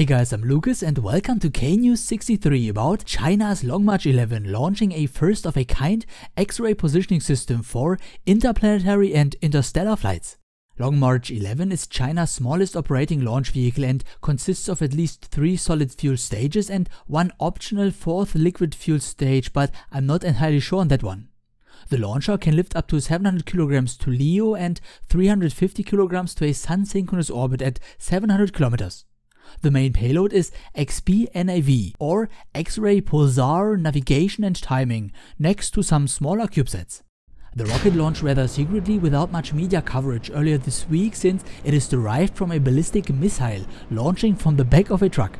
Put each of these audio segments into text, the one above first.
Hey guys, I'm Lukas and welcome to K-News 63 about China's Long March 11 launching a first of a kind X-ray positioning system for interplanetary and interstellar flights. Long March 11 is China's smallest operating launch vehicle and consists of at least three solid fuel stages and one optional fourth liquid fuel stage, but I'm not entirely sure on that one. The launcher can lift up to 700 kilograms to LEO and 350 kilograms to a sun-synchronous orbit at 700 kilometers. The main payload is XP-NAV or X-ray Pulsar Navigation and Timing next to some smaller CubeSats. The rocket launched rather secretly without much media coverage earlier this week since it is derived from a ballistic missile launching from the back of a truck.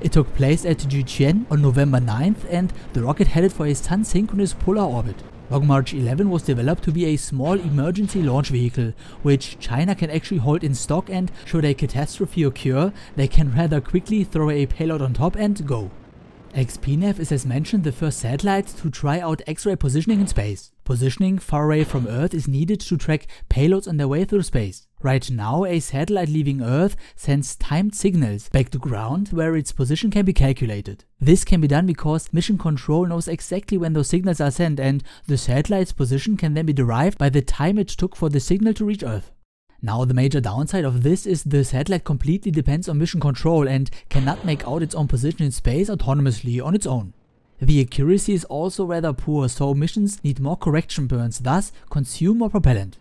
It took place at Jiuquan on November 9th and the rocket headed for a sun-synchronous polar orbit. Long March 11 was developed to be a small emergency launch vehicle, which China can actually hold in stock and should a catastrophe occur, they can rather quickly throw a payload on top and go. XPNAV is as mentioned the first satellite to try out X-ray positioning in space. Positioning far away from Earth is needed to track payloads on their way through space. Right now, a satellite leaving Earth sends timed signals back to ground where its position can be calculated. This can be done because mission control knows exactly when those signals are sent and the satellite's position can then be derived by the time it took for the signal to reach Earth. Now the major downside of this is the satellite completely depends on mission control and cannot make out its own position in space autonomously on its own. The accuracy is also rather poor so missions need more correction burns thus consume more propellant.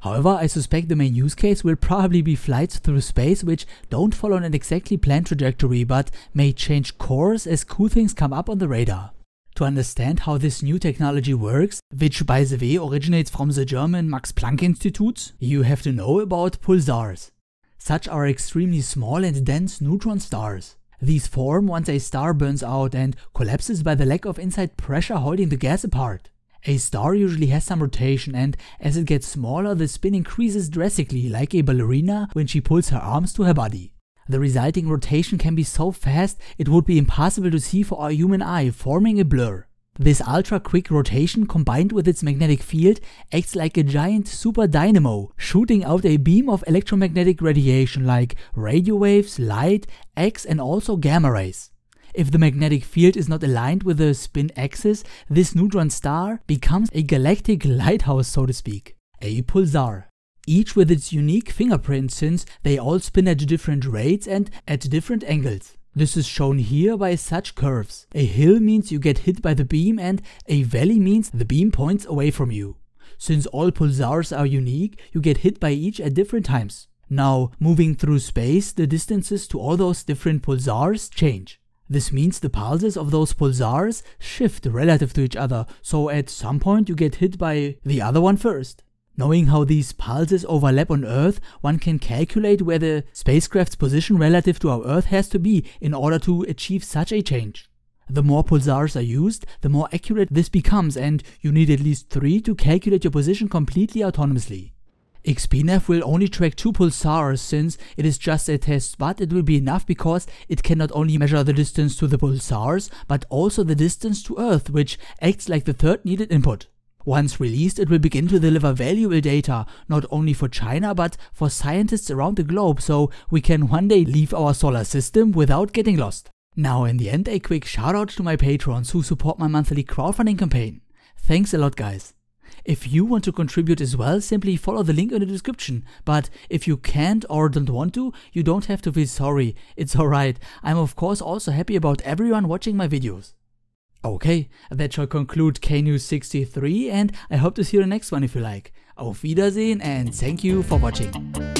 However, I suspect the main use case will probably be flights through space which don't follow an exactly planned trajectory but may change course as cool things come up on the radar. To understand how this new technology works, which by the way originates from the German Max Planck Institute, you have to know about pulsars. Such are extremely small and dense neutron stars. These form once a star burns out and collapses by the lack of inside pressure holding the gas apart. A star usually has some rotation and as it gets smaller the spin increases drastically like a ballerina when she pulls her arms to her body. The resulting rotation can be so fast it would be impossible to see for our human eye, forming a blur. This ultra quick rotation combined with its magnetic field acts like a giant super dynamo, shooting out a beam of electromagnetic radiation like radio waves, light, X and also gamma rays. If the magnetic field is not aligned with the spin axis, this neutron star becomes a galactic lighthouse so to speak, a pulsar each with its unique fingerprint since they all spin at different rates and at different angles. This is shown here by such curves. A hill means you get hit by the beam and a valley means the beam points away from you. Since all pulsars are unique, you get hit by each at different times. Now, moving through space, the distances to all those different pulsars change. This means the pulses of those pulsars shift relative to each other, so at some point you get hit by the other one first. Knowing how these pulses overlap on Earth, one can calculate where the spacecraft's position relative to our Earth has to be in order to achieve such a change. The more pulsars are used, the more accurate this becomes and you need at least 3 to calculate your position completely autonomously. XPNAV will only track 2 pulsars since it is just a test but it will be enough because it can not only measure the distance to the pulsars but also the distance to Earth which acts like the third needed input. Once released, it will begin to deliver valuable data, not only for China but for scientists around the globe, so we can one day leave our solar system without getting lost. Now in the end, a quick shout out to my patrons who support my monthly crowdfunding campaign. Thanks a lot guys. If you want to contribute as well, simply follow the link in the description. But if you can't or don't want to, you don't have to feel sorry. It's alright. I'm of course also happy about everyone watching my videos. Okay, that shall conclude K-News 63 and I hope to see you in the next one if you like. Auf Wiedersehen and thank you for watching.